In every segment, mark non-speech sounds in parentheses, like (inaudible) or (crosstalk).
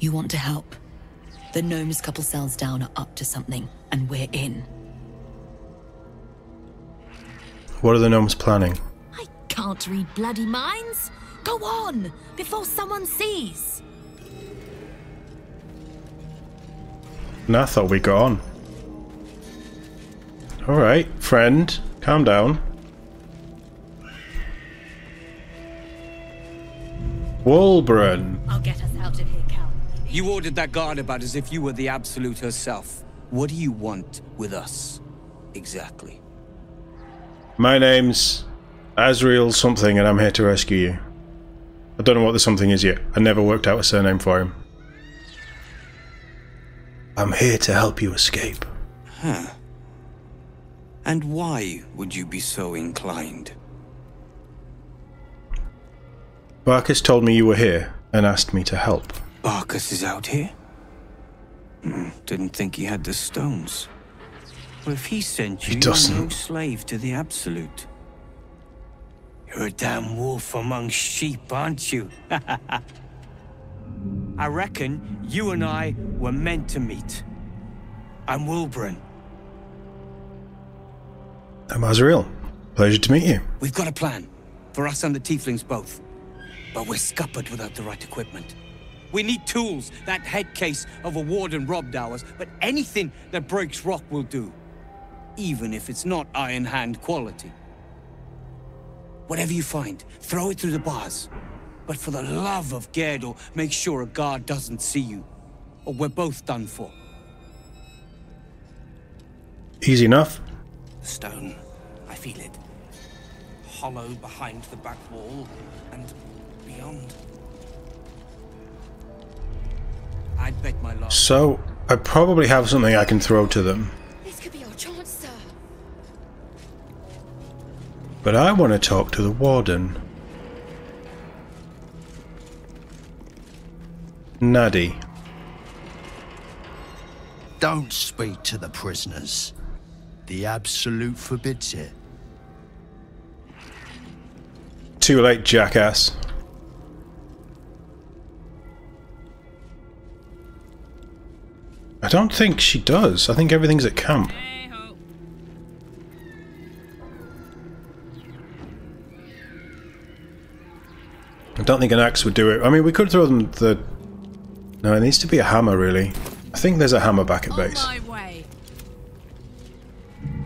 You want to help? The gnomes couple cells down are up to something, and we're in. What are the gnomes planning? I can't read bloody minds. Go on, before someone sees. No, I thought we got on. Alright, friend, calm down. Wulbren. I'll get You ordered that guard about as if you were the Absolute herself. What do you want with us? Exactly. My name's Azriel something and I'm here to rescue you. I don't know what the something is yet. I never worked out a surname for him. I'm here to help you escape. Huh. And why would you be so inclined? Barcus told me you were here and asked me to help. Barcus is out here? Hmm, didn't think he had the stones. Well, if he sent you, He you're doesn't. no slave to the Absolute. You're a damn wolf among sheep, aren't you? (laughs) I reckon you and I were meant to meet. I'm Wulbren. I'm Azriel. Pleasure to meet you. We've got a plan. For us and the Tieflings both. But we're scuppered without the right equipment. We need tools. That head case of a warden robbed ours, but anything that breaks rock will do. Even if it's not Ironhand quality. Whatever you find, throw it through the bars. But for the love of Gerdor, make sure a guard doesn't see you. Or we're both done for. Easy enough. The stone, I feel it. Hollow behind the back wall and beyond. So, I probably have something I can throw to them. This could be our chance, sir. But I want to talk to the warden. Naddy. Don't speak to the prisoners. The Absolute forbids it. Too late, jackass. I don't think she does. I think everything's at camp. I don't think an axe would do it. I mean, we could throw them the... No, it needs to be a hammer, really. I think there's a hammer back at base. On my way.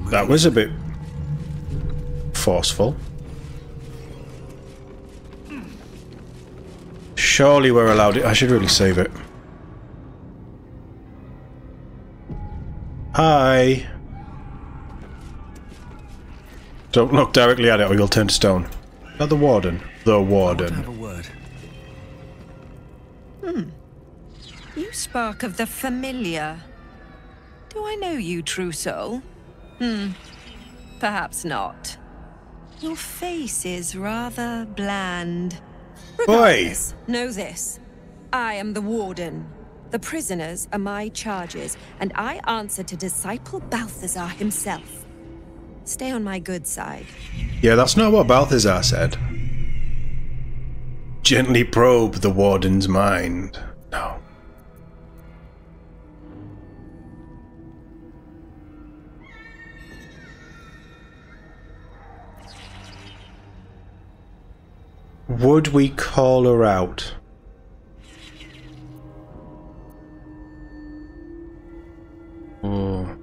That was a bit... forceful. Surely we're allowed it. I should really save it. Hi. Don't look directly at it or you'll turn to stone. Not the warden. The warden. Have a word. You spark of the familiar. Do I know you, true soul? Hmm. Perhaps not. Your face is rather bland. Regardless, know this. I am the warden. The prisoners are my charges, and I answer to Disciple Balthazar himself. Stay on my good side. Yeah, that's not what Balthazar said. Gently probe the warden's mind. No. Would we call her out? Oh.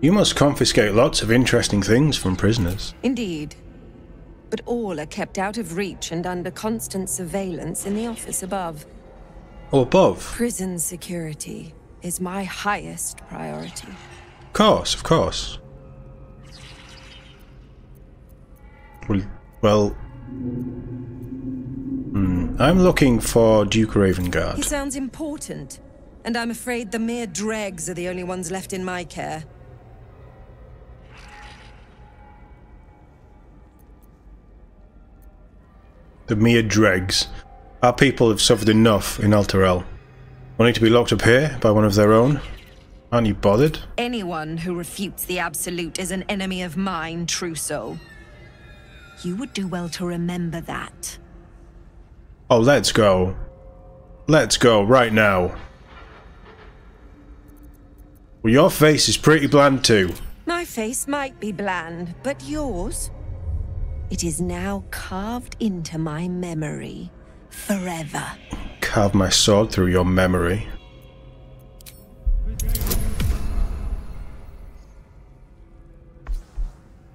You must confiscate lots of interesting things from prisoners. Indeed. But all are kept out of reach and under constant surveillance in the office above. Or above. Prison security is my highest priority. Of course, of course. Well, well hmm, I'm looking for Duke He sounds important, and I'm afraid the mere dregs are the only ones left in my care. The mere dregs. Our people have suffered enough in Elturel. Wanting to be locked up here by one of their own? Aren't you bothered? Anyone who refutes the Absolute is an enemy of mine, true soul. You would do well to remember that. Oh, let's go. Let's go right now. Well, your face is pretty bland too. My face might be bland, but yours? It is now carved into my memory. Forever. Carve my sword through your memory.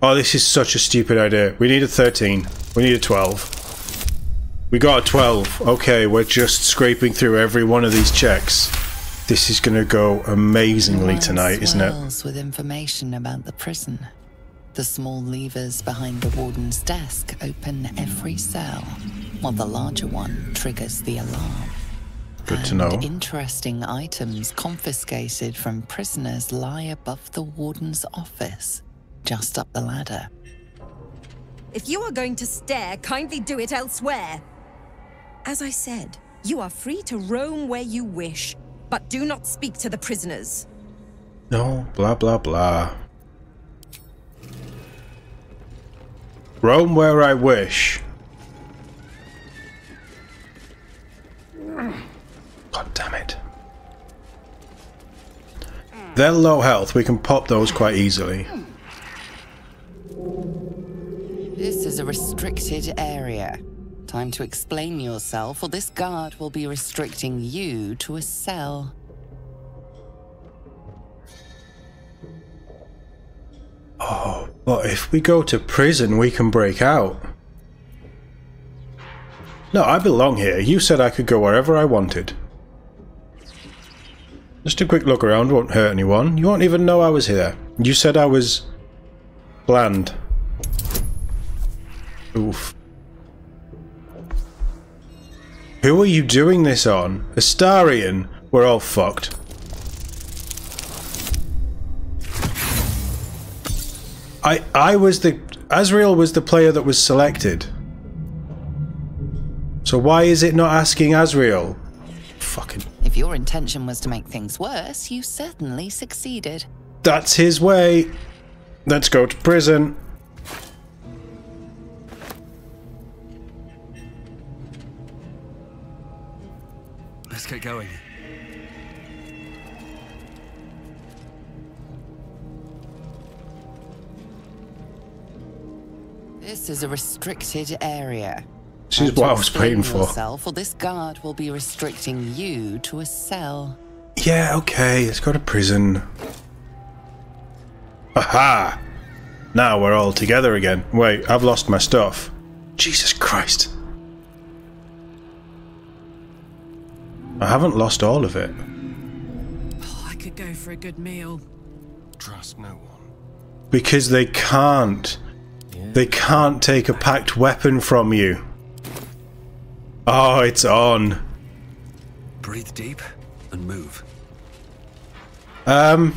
Oh, this is such a stupid idea. We need a 13. We need a 12. We got a 12. Okay, we're just scraping through every one of these checks. This is going to go amazingly tonight, isn't it? swirls with information about the prison. The small levers behind the warden's desk open every cell, while the larger one triggers the alarm. Good to And know. Interesting items confiscated from prisoners lie above the warden's office, just up the ladder. If you are going to stare, kindly do it elsewhere. As I said, you are free to roam where you wish, but do not speak to the prisoners. No, blah blah blah. Roam where I wish. God damn it. They're low health, we can pop those quite easily. This is a restricted area. Time to explain yourself, or this guard will be restricting you to a cell. Oh, But if we go to prison, we can break out. No, I belong here. You said I could go wherever I wanted. Just a quick look around won't hurt anyone. You won't even know I was here. You said I was bland. Oof. Who are you doing this on? Astarion? We're all fucked. I I was the Azriel was the player that was selected. So why is it not asking Azriel? Fucking If your intention was to make things worse, you certainly succeeded. that's his way. Let's go to prison. Get going. This is a restricted area. This is Time what I was explain waiting for. Yourself, or this guard will be restricting you to a cell. Yeah, okay, let's go to prison. Aha! Now we're all together again. Wait, I've lost my stuff. Jesus Christ. I haven't lost all of it. Oh, I could go for a good meal. Trust no one. Because they can't. They can't take a packed weapon from you. Oh, it's on. Breathe deep and move. Um,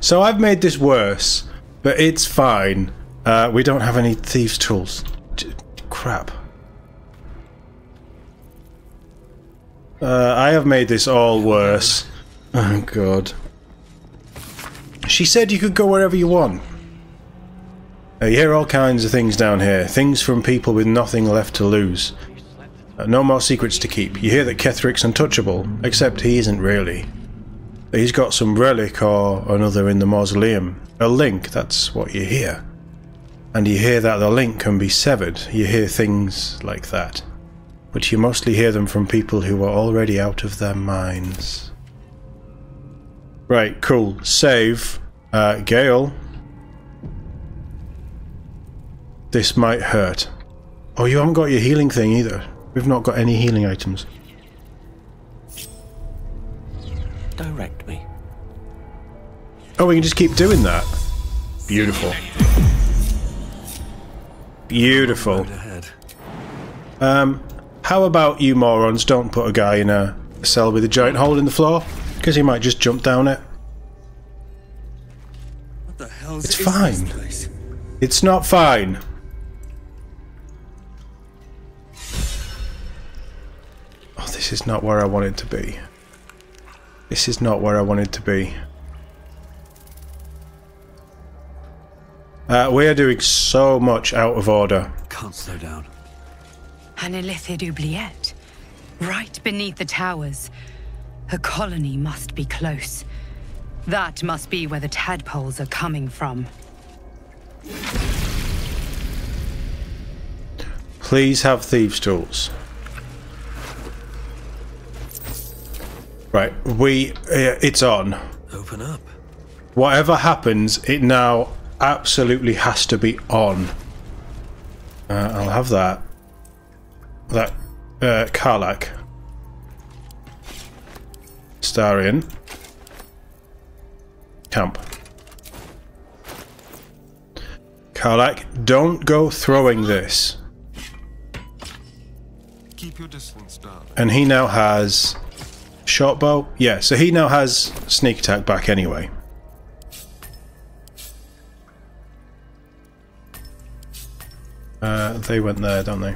so I've made this worse, but it's fine. Uh, we don't have any thieves' tools. J- crap. Uh, I have made this all worse. Oh god. She said you could go wherever you want. Uh, you hear all kinds of things down here. Things from people with nothing left to lose. Uh, no more secrets to keep. You hear that Kethric's untouchable, except he isn't really. He's got some relic or another in the mausoleum. A link, that's what you hear. And you hear that the link can be severed. You hear things like that. But you mostly hear them from people who are already out of their minds. Right, cool. Save. Uh, Gale. This might hurt. Oh, you haven't got your healing thing either. We've not got any healing items. Direct me. Oh, we can just keep doing that. Beautiful. Beautiful. Um, how about you morons don't put a guy in a cell with a giant hole in the floor? Because he might just jump down it. What the hell's It's fine. It's not fine. Oh, this is not where I wanted to be. This is not where I wanted to be. Uh, we are doing so much out of order. Can't slow down. Annelithe d'oubliette. Right beneath the towers. A colony must be close. That must be where the tadpoles are coming from. Please have thieves' tools. Right, we. Uh, it's on. Open up. Whatever happens, it now absolutely has to be on. Uh, I'll have that. That. Uh, Karlach. Starion. Camp. Karlach, don't go throwing this. Keep your distance down. And he now has short bow. Yeah, so he now has sneak attack back anyway. Uh, they went there, don't they?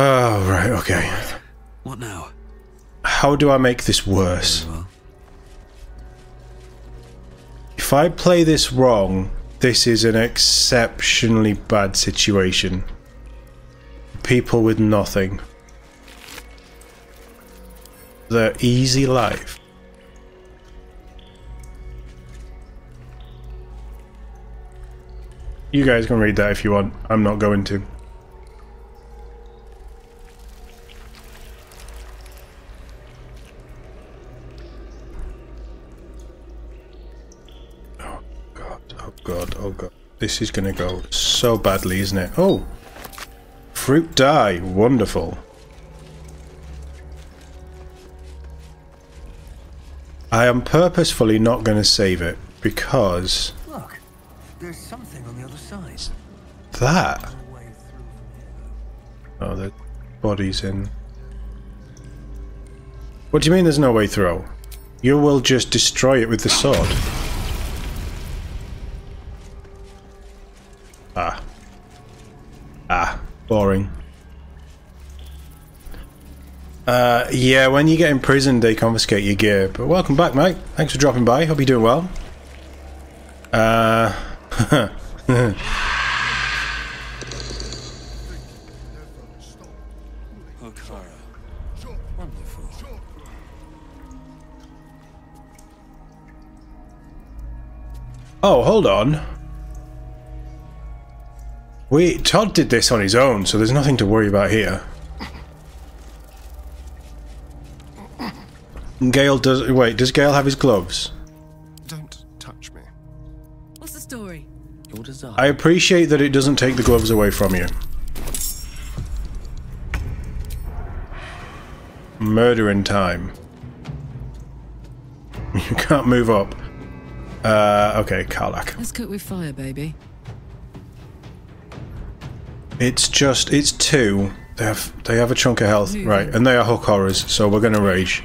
Oh, right, okay. What now? How do I make this worse? Well, If I play this wrong, this is an exceptionally bad situation. People with nothing. Their easy life. You guys can read that if you want. I'm not going to. This is gonna go so badly, isn't it? Oh! Fruit die, wonderful. I am purposefully not going to save it because Look, there's something on the other side. that. Oh, the body's in. What do you mean there's no way through? You will just destroy it with the sword. Ah. Ah, boring. Uh, yeah, when you get imprisoned, they confiscate your gear. But welcome back, mate. Thanks for dropping by. Hope you're doing well. Uh, (laughs) oh, hold on. We TOD did this on his own, so there's nothing to worry about here. Gale does. Wait, does Gale have his gloves? don't touch me. What's the story? Your desire. I appreciate that it doesn't take the gloves away from you. Murder in time. (laughs) You can't move up. Uh, okay, Karlach. Let's cook with fire, baby. It's just, it's two. They have, they have a chunk of health, right? And they are hook horrors, so we're gonna rage.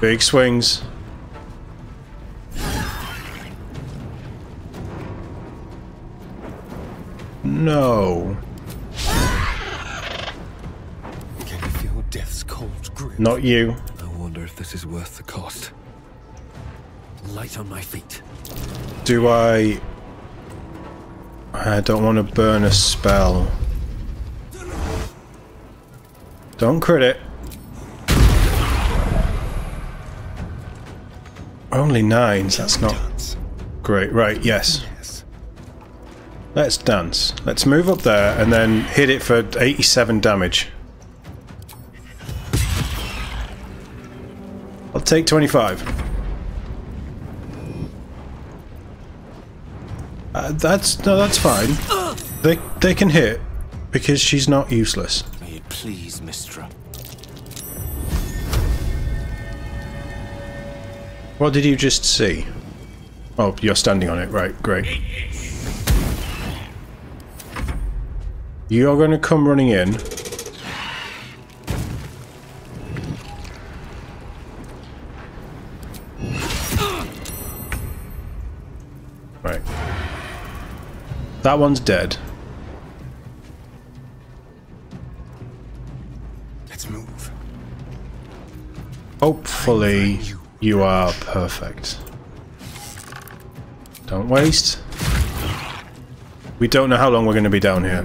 Big swings. No, Can you feel death's cold grip? not you. I wonder if this is worth the cost. Light on my feet. Do I... I don't want to burn a spell. Don't crit it. Only nines, that's not great. Right, yes. Let's dance. Let's move up there and then hit it for 87 damage. I'll take 25. That's no, that's fine. They they can hit because she's not useless. May it please, Mystra. What did you just see? Oh, you're standing on it, right? Great. You're going to come running in. That one's dead. Let's move. Hopefully, you are perfect. Don't waste. We don't know how long we're going to be down here.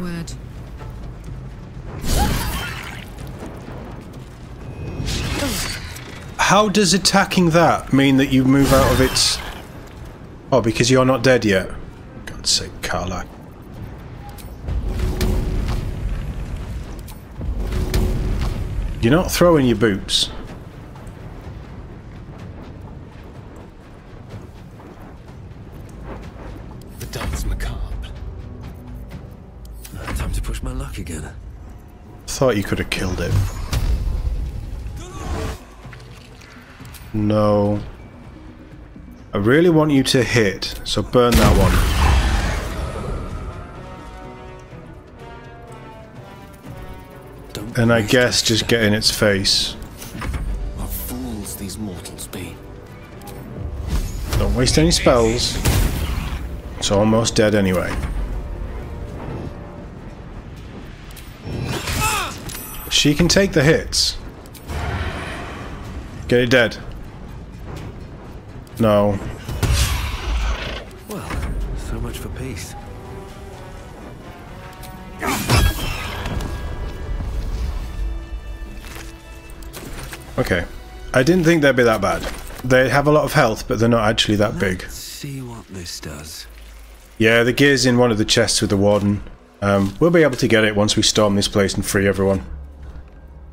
How does attacking that mean that you move out of its... Oh, because you're not dead yet. Karlach. You're not throwing your boots. The dance macabre. Time to push my luck again. Thought you could have killed it. No. I really want you to hit, so burn that one. And I guess just get in its face. What fools these mortals be. Don't waste any spells. It's almost dead anyway. She can take the hits. Get it dead. No. Okay. I didn't think they'd be that bad. They have a lot of health, but they're not actually that big. Let's see what this does. Yeah, the gear's in one of the chests with the warden. Um, we'll be able to get it once we storm this place and free everyone.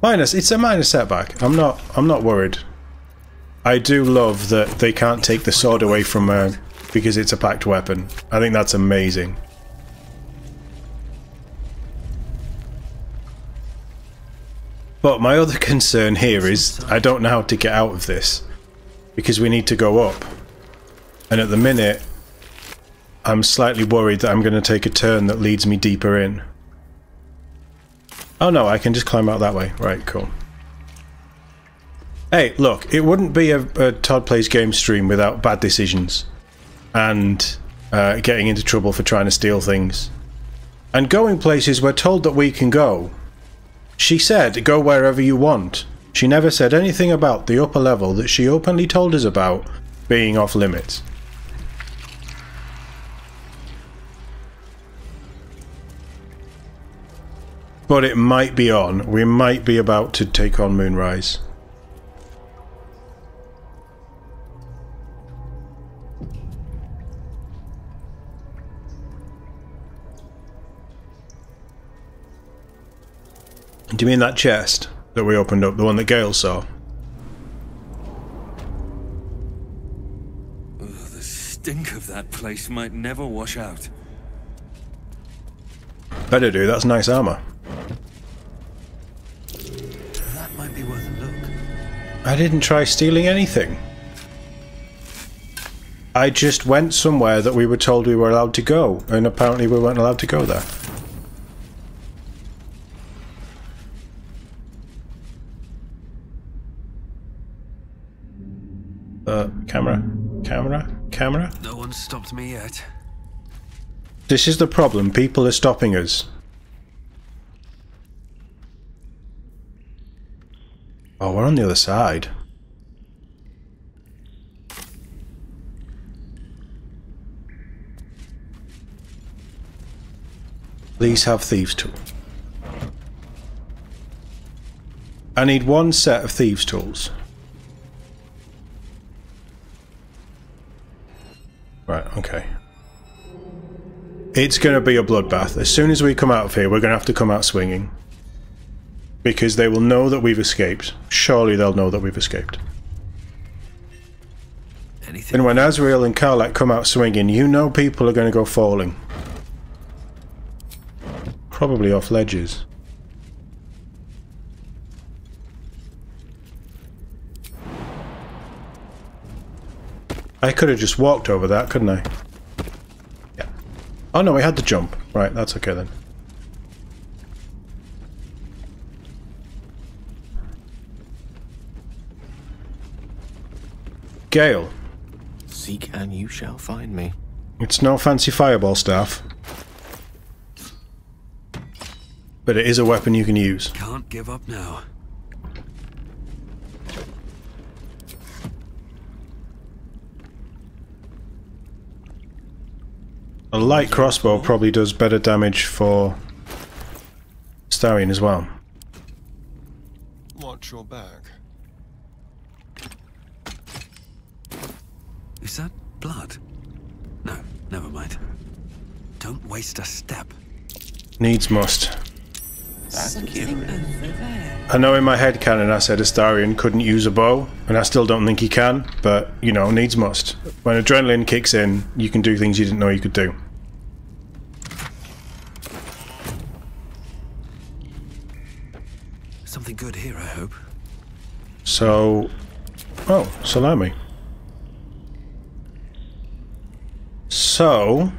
Minus, it's a minor setback. I'm not, I'm not worried. I do love that they can't take the sword away from her because it's a packed weapon. I think that's amazing. But my other (laughs) concern here is I don't know how to get out of this because we need to go up. And at the minute, I'm slightly worried that I'm going to take a turn that leads me deeper in. Oh no, I can just climb out that way. Right, cool. Hey, look, it wouldn't be a, a TOD Plays Game stream without bad decisions and uh, getting into trouble for trying to steal things. And going places we're told that we can go. She said, go wherever you want. She never said anything about the upper level that she openly told us about being off limits. But it might be on. We might be about to take on Moonrise. Do you mean that chest that we opened up, the one that Gale saw? Ugh, the stink of that place might never wash out. Better do, that's nice armour. That might be worth a look. I didn't try stealing anything. I just went somewhere that we were told we were allowed to go, and apparently we weren't allowed to go there. Uh, camera, camera, camera. No one's stopped me yet. This is the problem. People are stopping us. Oh, we're on the other side. Please have thieves tool. I need one set of thieves tools. It's going to be a bloodbath. As soon as we come out of here, we're going to have to come out swinging. Because they will know that we've escaped. Surely they'll know that we've escaped. Anything? And when Azriel and Karlach come out swinging, you know people are going to go falling. Probably off ledges. I could have just walked over that, couldn't I? Yeah. Oh no, we had to jump. Right, that's okay then. Gale, Seek and you shall find me. it's no fancy fireball staff. But it is a weapon you can use. Can't give up now. A light crossbow probably does better damage for Starion as well. Watch your back. Is that blood? No, never mind. Don't waste a step. Needs must. Thank you. I know in my head canon I said Astarion couldn't use a bow, and I still don't think he can, but, you know, needs must. When adrenaline kicks in, you can do things you didn't know you could do. Something good here, I hope. So... Oh, salami. So...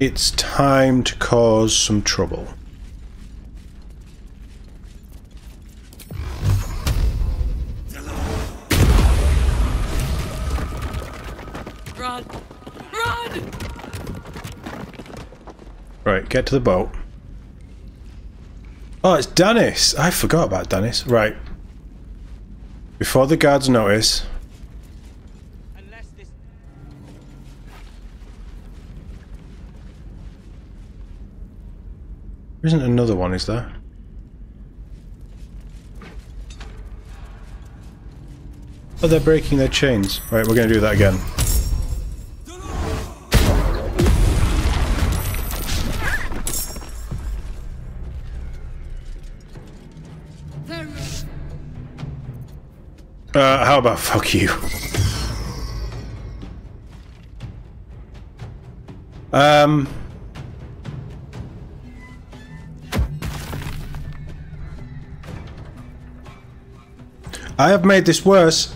It's time to cause some trouble. Right, get to the boat. Oh, it's Dennis! I forgot about Dennis. Right. Before the guards notice... There isn't another one, is there? Oh, they're breaking their chains. Right, we're going to do that again. Uh, how about fuck you? Um... I have made this worse.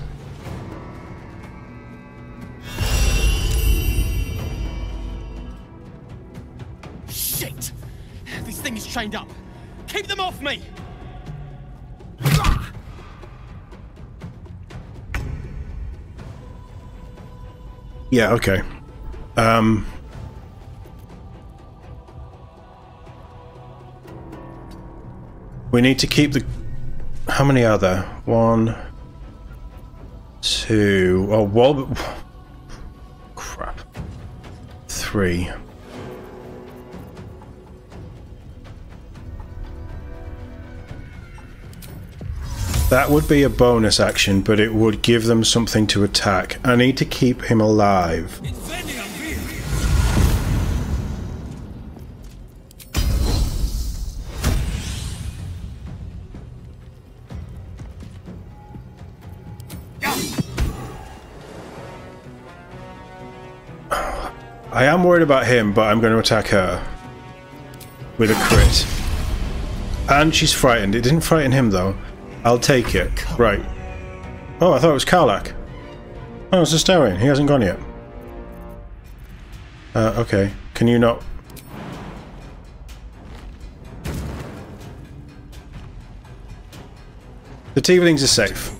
Yeah, okay. Um... We need to keep the... How many are there? One... Two... Oh, Wal... (sighs) Crap. Three. That would be a bonus action, but it would give them something to attack. I need to keep him alive. I am worried about him, but I'm going to attack her with a crit. And she's frightened. It didn't frighten him, though. I'll take it. Right. Oh, I thought it was Karlach. Oh, it's Astarion. He hasn't gone yet. Uh, okay. Can you not... The Tieflings are safe.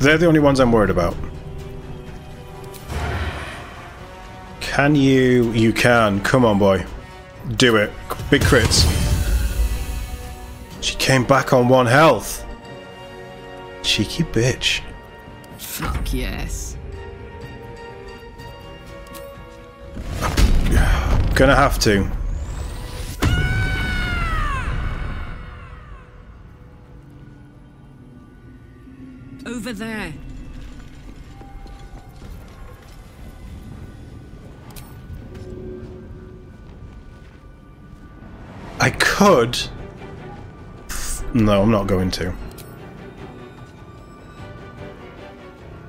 They're the only ones I'm worried about. Can you... You can. Come on, boy. Do it. Big crits. She came back on one health. Cheeky bitch. Fuck yes. Gonna have to. Over there. I could. No, I'm not going to.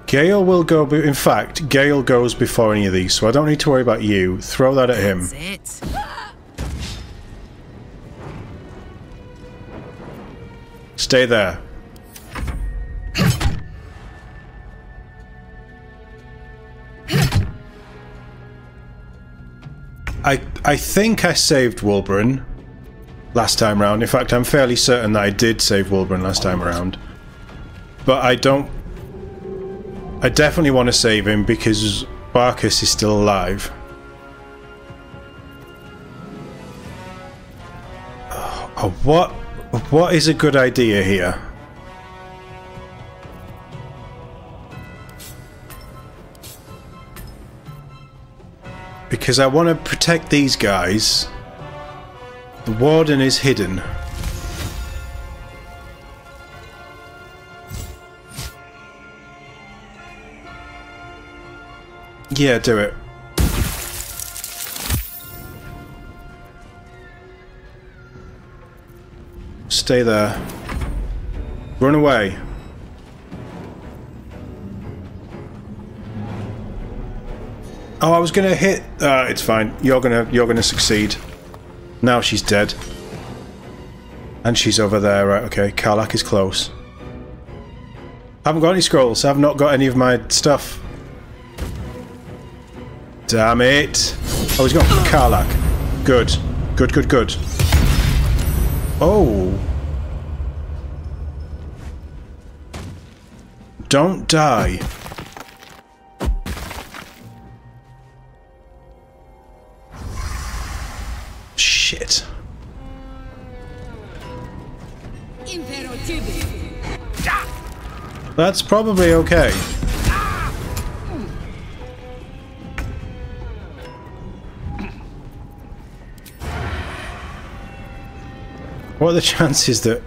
Gale will go. Be in fact, Gale goes before any of these, so I don't need to worry about you. Throw that at him. Stay there. I I think I saved Wulbren last time round. In fact, I'm fairly certain that I did save Wulbren last time around. But I don't... I definitely want to save him because Barcus is still alive. Oh, what... What is a good idea here? because I want to protect these guys. The warden is hidden. Yeah, do it. Stay there. Run away. Oh, I was gonna hit. Uh, it's fine. You're gonna you're gonna succeed. Now she's dead. And she's over there, right? Okay, Karlach is close. I haven't got any scrolls. I've not got any of my stuff. Damn it! Oh, he's got Karlach. Good. Good, good, good. Oh. Don't die. Shit. That's probably okay. What are the chances that...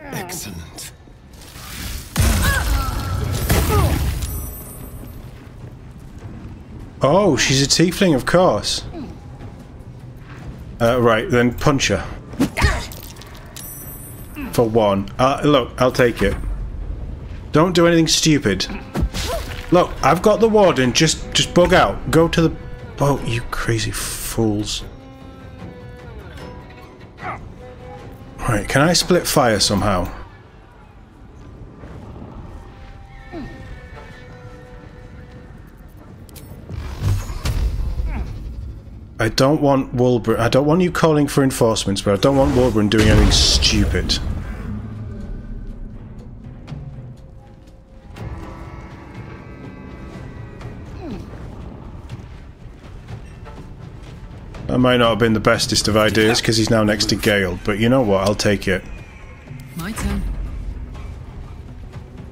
Excellent. Oh, she's a tiefling, of course. Uh, right, then punch her. For one. Uh, look, I'll take it. Don't do anything stupid. Look, I've got the warden. Just, just bug out. Go to the boat, you crazy fools. Right, can I split fire somehow? I don't want Wulbren. I don't want you calling for enforcements, but I don't want Wulbren doing anything stupid. That might not have been the bestest of ideas because he's now next to Gale, but you know what? I'll take it. My turn.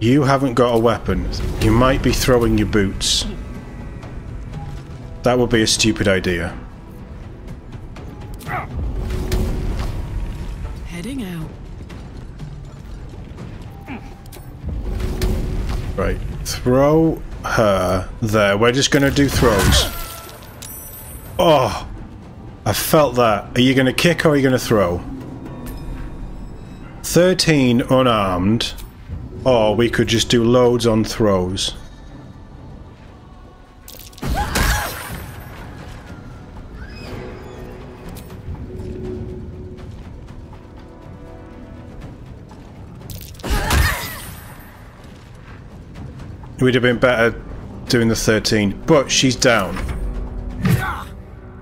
You haven't got a weapon. You might be throwing your boots. That would be a stupid idea. Heading out. Right. Throw her there. We're just going to do throws. Oh! I felt that. Are you going to kick or are you going to throw? 13 unarmed. Or we could just do loads on throws. It would have been better doing the 13, but she's down.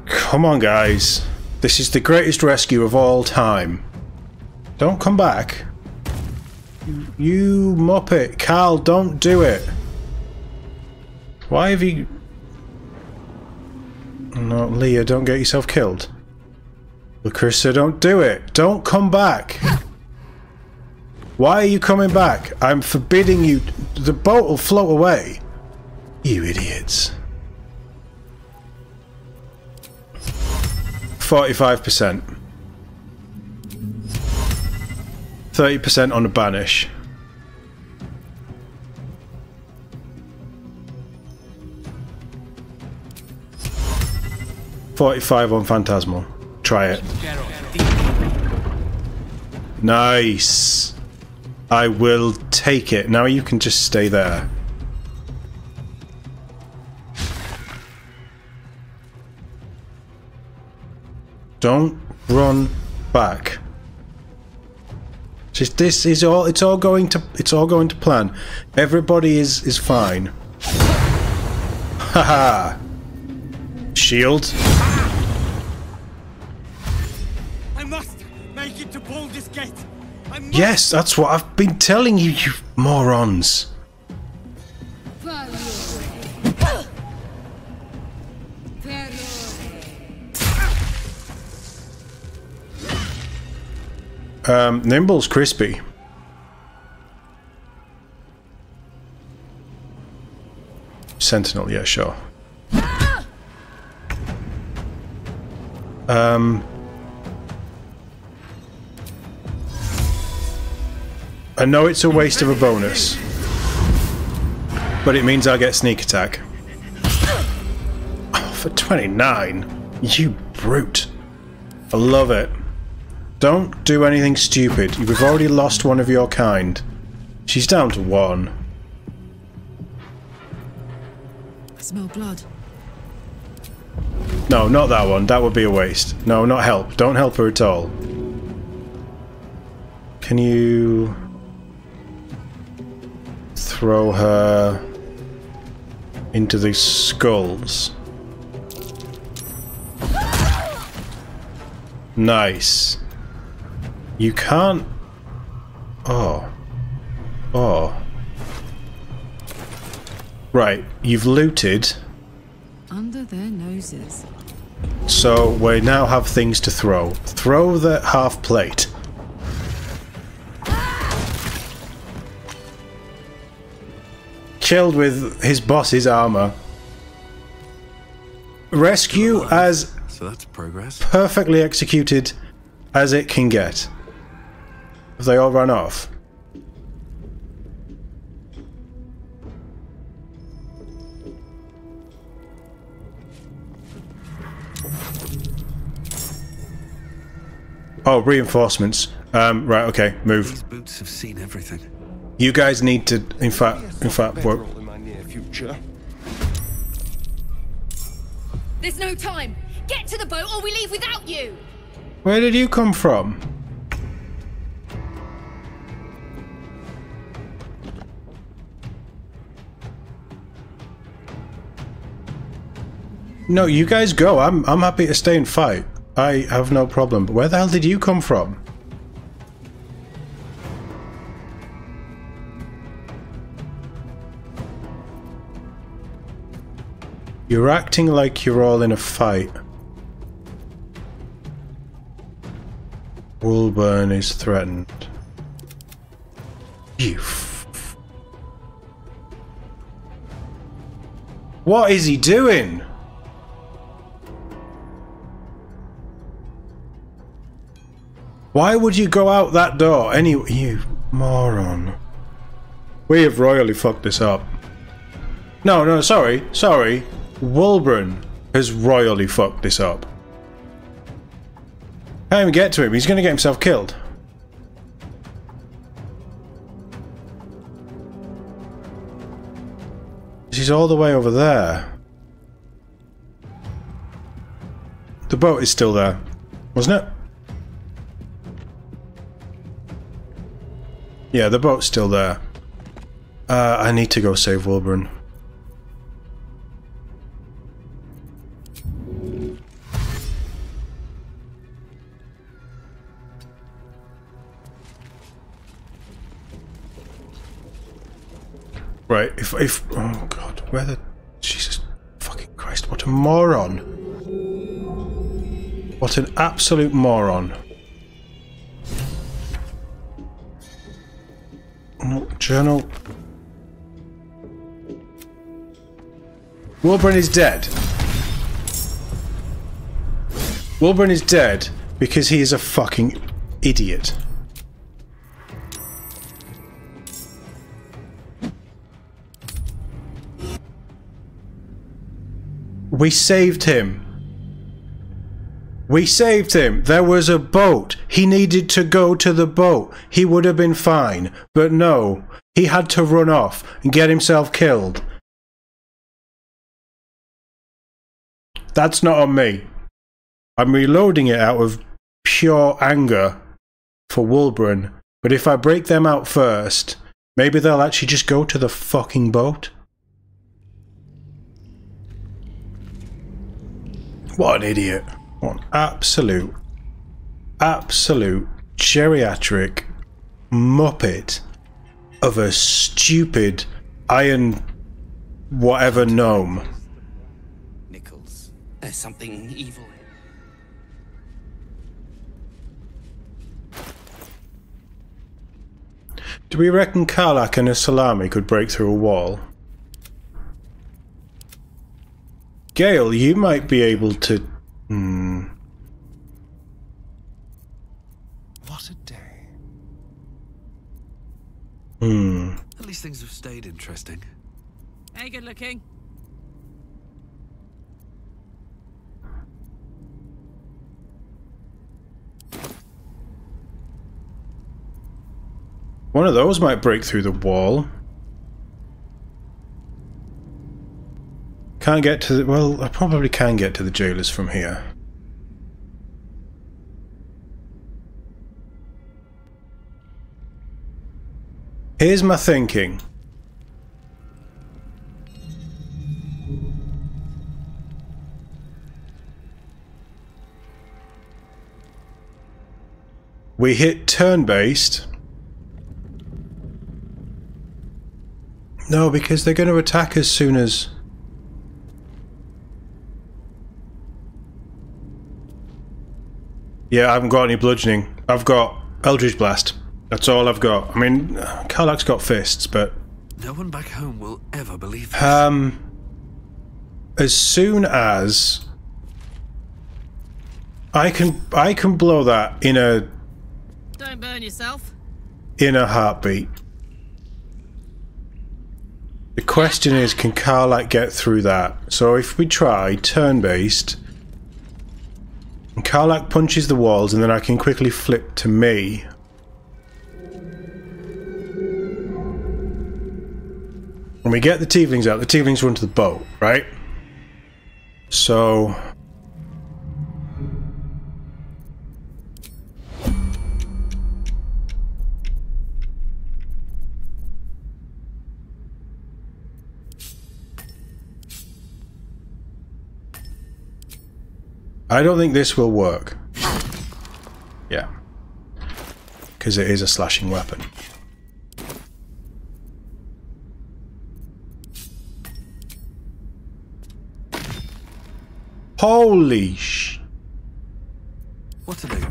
Come on, guys. This is the greatest rescue of all time. Don't come back. You muppet. Carl, don't do it. Why have you... No, Leah, don't get yourself killed. Lakrissa, don't do it. Don't come back. Why are you coming back? I'm forbidding you. The boat will float away. You idiots. 45%. 30% on the banish. Forty-five on Phantasmal. Try it. Nice. I will take it. Now you can just stay there. Don't run back. Just this is all it's all going to it's all going to plan. Everybody is is fine. Haha. Shield. I must make it to Baldur's Gate. Yes, that's what I've been telling you, you morons. Um, Nimble's crispy. sentinel. Yeah, sure. Um. I know it's a waste of a bonus, but it means I'll get sneak attack. Oh, for 29? You brute. I love it. Don't do anything stupid. You've already lost one of your kind. She's down to one. I smell blood. No, not that one. That would be a waste. No, not help. Don't help her at all. Can you throw her into these skulls? Nice. You can't... Oh. Oh. Right, you've looted, Under their noses. so we now have things to throw. Throw the half plate. Killed with his boss's armor. Rescue as So that's progress. perfectly executed as it can get. Have they all run off? Oh, reinforcements. Um, right, okay, move. These boots have seen everything. You guys need to, in fact, in fact, work. in my near future. There's no time. Get to the boat or we leave without you. Where did you come from? No, you guys go. I'm I'm happy to stay and fight. I have no problem. But where the hell did you come from? You're acting like you're all in a fight. Wulbren is threatened. You. What is he doing? Why would you go out that door anyway? You moron. We have royally fucked this up. No, no, sorry, sorry. Wulbren has royally fucked this up. Can't even get to him. He's going to get himself killed. He's all the way over there. The boat is still there, wasn't it? Yeah, the boat's still there. Uh, I need to go save Wulbren. Right, if if oh god, where the Jesus fucking Christ, what a moron. What an absolute moron. Journal. Wulbren is dead. Wulbren is dead because he is a fucking idiot. We saved him. We saved him. There was a boat. He needed to go to the boat. He would have been fine. But no, he had to run off and get himself killed. That's not on me. I'm reloading it out of pure anger for Wulbren. But if I break them out first, maybe they'll actually just go to the fucking boat. What an idiot. What an absolute, absolute geriatric muppet of a stupid iron whatever gnome. Nichols, there's something evil. Do we reckon Karlach and a salami could break through a wall? Gale, you might be able to. Hmm. What a day. Hmm. At least things have stayed interesting. Hey, good looking. One of those might break through the wall. Can't get to the. Well, I probably can get to the jailers from here. Here's my thinking. We hit turn based. No, because they're going to attack as soon as. Yeah, I haven't got any bludgeoning. I've got Eldritch Blast. That's all I've got. I mean, Karlach's got fists, but No one back home will ever believe this. um, as soon as I can, I can blow that in a Don't burn yourself. in a heartbeat. The question is, can Karlach get through that? So if we try turn-based, and Karlach punches the walls, and then I can quickly flip to me. When we get the tieflings out, the tieflings run to the boat, right? So I don't think this will work. Yeah. Because it is a slashing weapon. Holy sh... What are they?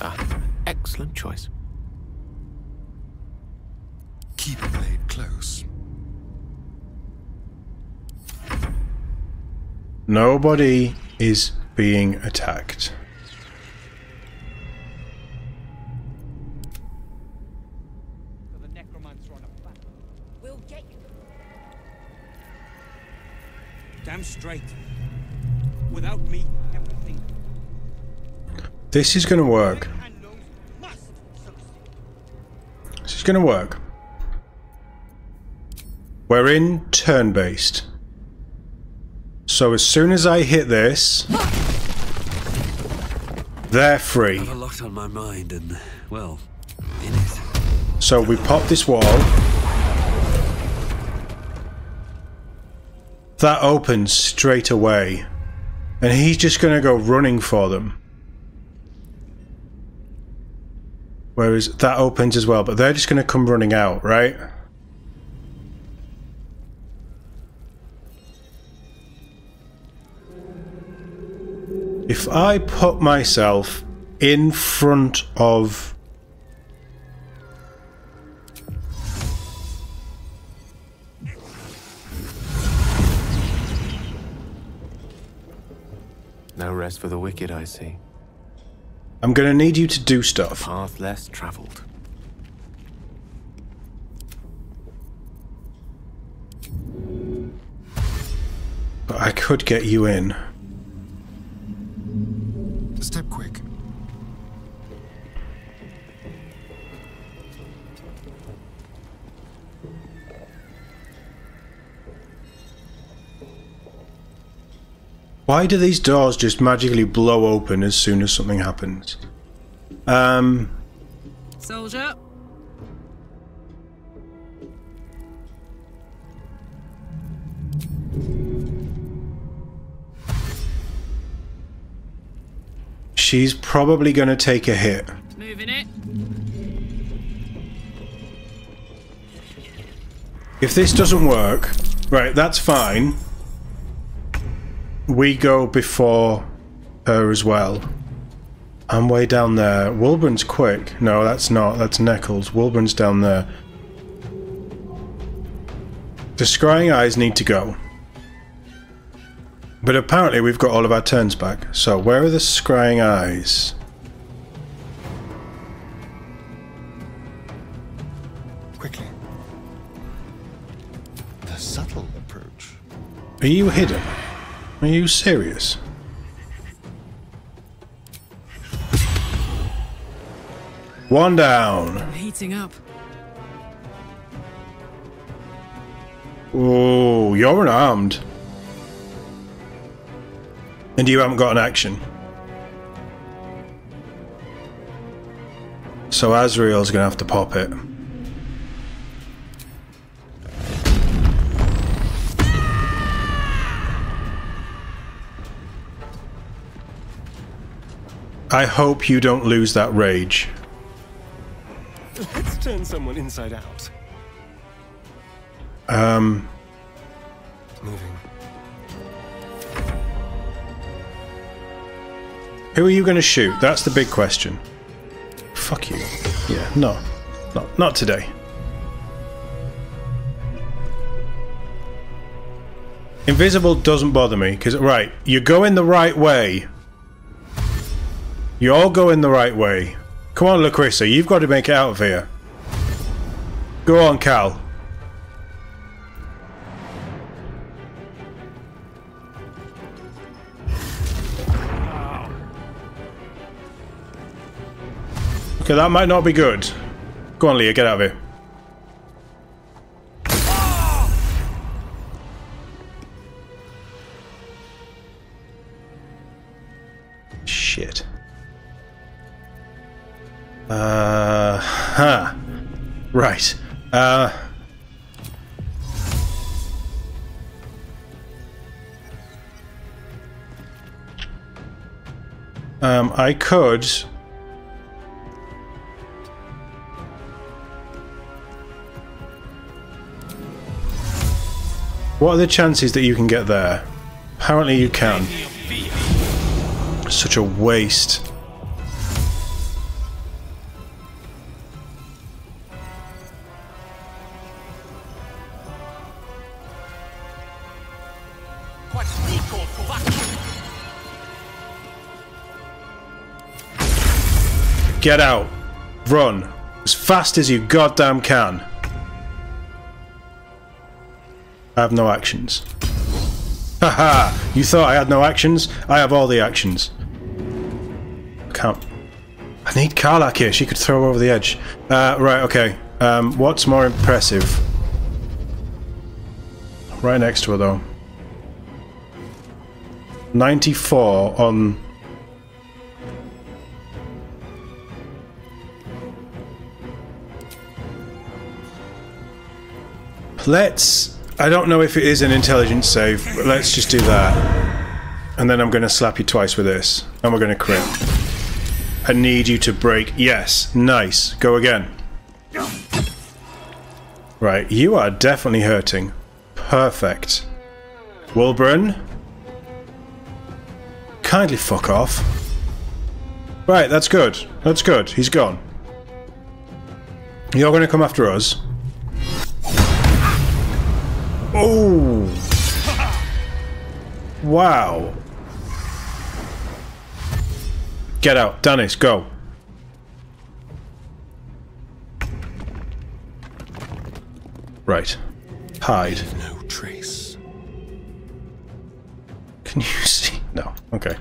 Ah, excellent choice. Keep the blade close. Nobody is being attacked. We'll. Damn straight. Without me, everything This is going to work. and knows must succeed. This is going to work. We're in turn-based. So as soon as I hit this, they're free. I have a lot on my mind and, well, in it. So we pop this wall. That opens straight away. And he's just going to go running for them. Whereas that opens as well, but they're just going to come running out, right? If I put myself in front of No rest for the wicked, I see. I'm going to need you to do stuff. Path less traveled. But I could get you in. Step quick. Why do these doors just magically blow open as soon as something happens? Um, Soldier. She's probably going to take a hit. Moving it. If this doesn't work, right, that's fine. We go before her as well. I'm way down there. Wulbren's quick. No, that's not. That's Neckles. Wulbren's down there. The scrying eyes need to go. But apparently we've got all of our turns back. So where are the scrying eyes? Quickly. The subtle approach. Are you hidden? Are you serious? One down. I'm heating up. Oh, you're unarmed. And you haven't got an action. So Azriel's gonna have to pop it. I hope you don't lose that rage. Let's turn someone inside out. Um, who are you going to shoot? That's the big question. Fuck you. Yeah, no. Not, not today. Invisible doesn't bother me, because, right, you're going the right way. You're all going the right way. Come on, Lakrissa, you've got to make it out of here. Go on, Cal. Okay, that might not be good. Go on, Leah, get out of here. Shit. Uh, huh. Right. Uh. Um, I could. What are the chances that you can get there? Apparently you can. Such a waste. Get out. Run. As fast as you goddamn can. I have no actions. Haha! you thought I had no actions? I have all the actions. Can't. I need Karlach here. She could throw over the edge. Uh, right, okay. Um, what's more impressive? Right next to her, though. 94 on... Let's... I don't know if it is an intelligence save, but let's just do that. And then I'm going to slap you twice with this. And we're going to crit. I need you to break. Yes, nice. Go again. Right, you are definitely hurting. Perfect. Wulbren? Kindly fuck off. Right, that's good. That's good. He's gone. You're going to come after us. Oh! Wow. Get out. Dennis, go. Right. Hide. No trace. Can you (laughs) see? No. Okay.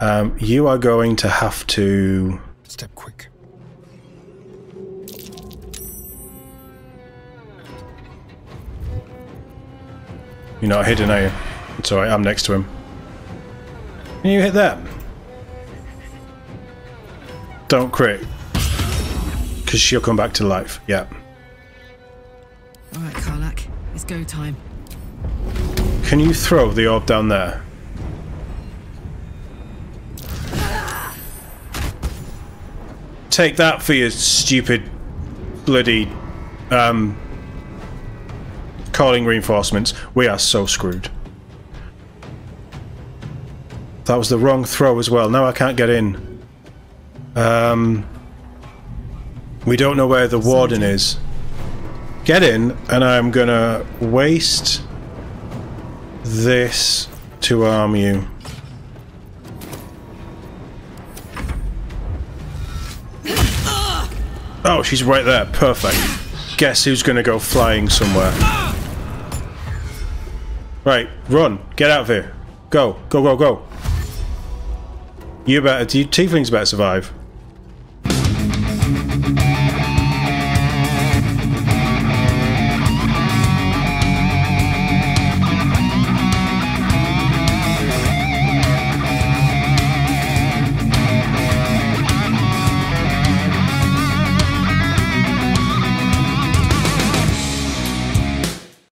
Um, you are going to have to... You're not hidden, are you? It's alright, I'm next to him. Can you hit that? Don't crit. Because she'll come back to life. Yeah. All right, Karlach, it's go time. Can you throw the orb down there? Take that for your stupid bloody um calling reinforcements. We are so screwed. That was the wrong throw as well. Now I can't get in. Um we don't know where the warden is. Get in and I'm gonna waste this to arm you. Oh, she's right there. Perfect. Guess who's to go flying somewhere? Right, run. Get out of here. Go. Go, go, go. You better... You tieflings better survive.